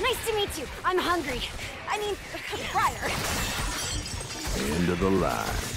Nice to meet you. I'm hungry. I mean, Briar. End of the line.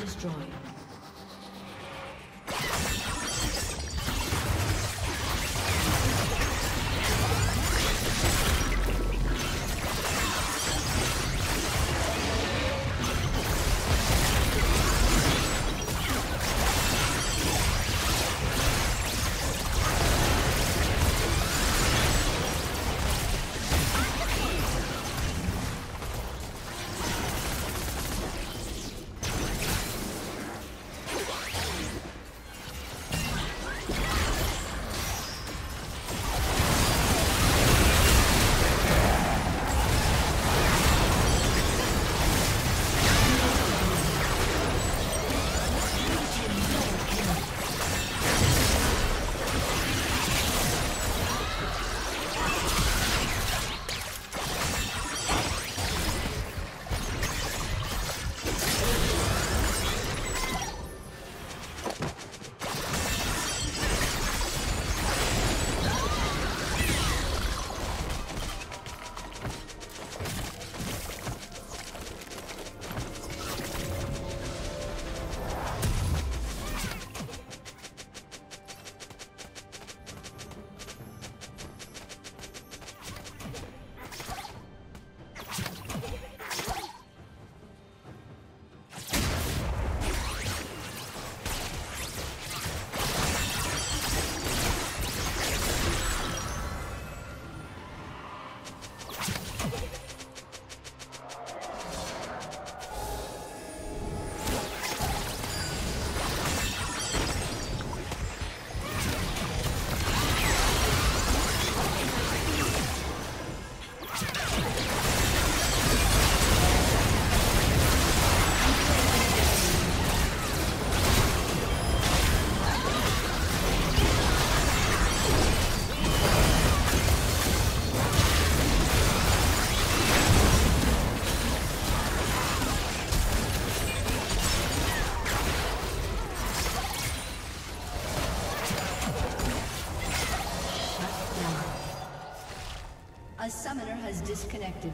destroyed. Has disconnected.